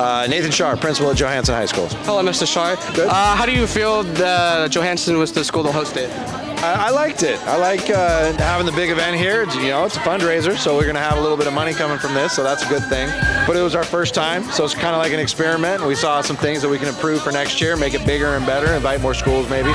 Uh, Nathan Shar, principal at Johansen High School. Hello, Mr. Shar. Good. Uh, how do you feel that Johansen was the school to host it? I, I liked it. I like uh, having the big event here. It's, you know, it's a fundraiser, so we're going to have a little bit of money coming from this, so that's a good thing. But it was our first time, so it's kind of like an experiment. We saw some things that we can improve for next year, make it bigger and better, invite more schools maybe.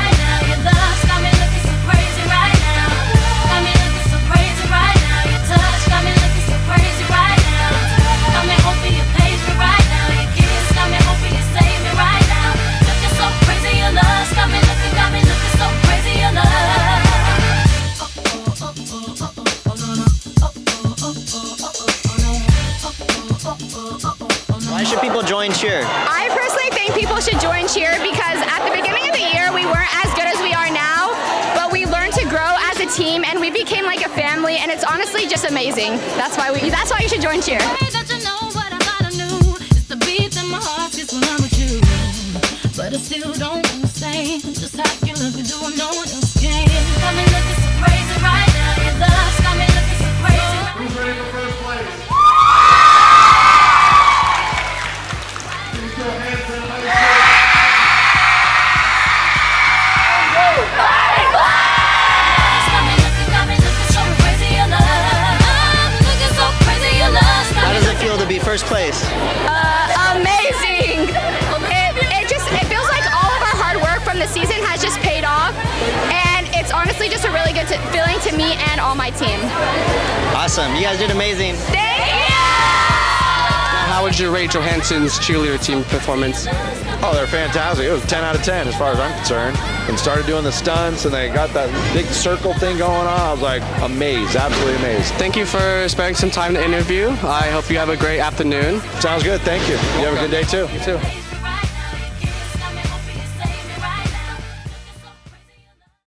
Why should people join cheer? I personally think people should join cheer because at the beginning of the year we weren't as good as we are now, but we learned to grow as a team and we became like a family and it's honestly just amazing. That's why we that's why you should join cheer. But I still don't understand just how you look doing no one else can. First place? Uh, amazing. It, it just it feels like all of our hard work from the season has just paid off and it's honestly just a really good feeling to me and all my team. Awesome. You guys did amazing. Thank would you rate Johansen's cheerleader team performance? Oh, they're fantastic. It was 10 out of 10 as far as I'm concerned. And started doing the stunts, and they got that big circle thing going on. I was like amazed, absolutely amazed. Thank you for spending some time to interview. I hope you have a great afternoon. Sounds good. Thank you. You have a good day too. You too.